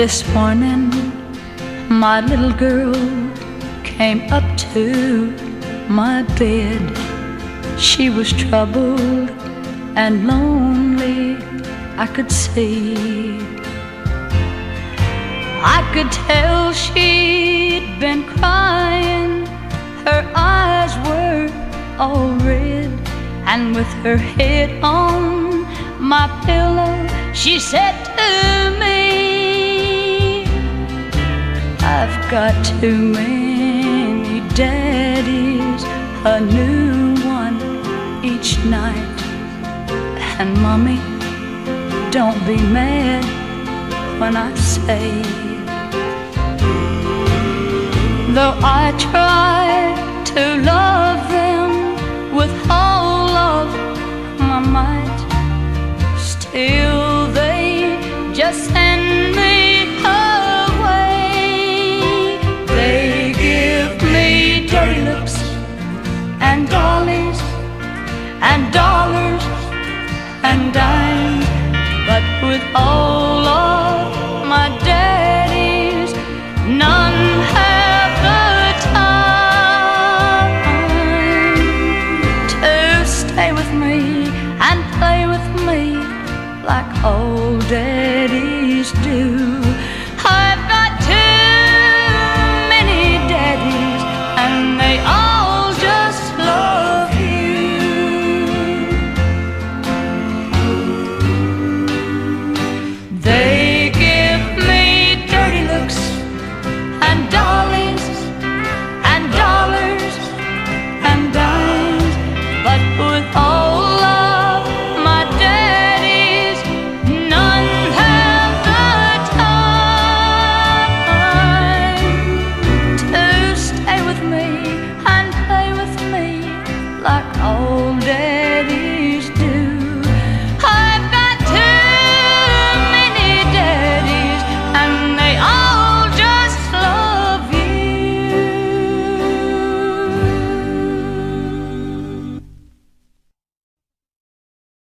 This morning, my little girl came up to my bed. She was troubled and lonely, I could see. I could tell she'd been crying, her eyes were all red, and with her head on my pillow, she said to I've got too many daddies, a new one each night. And mommy, don't be mad when I say, though I try to love them with all of my might, still they just with all like old days.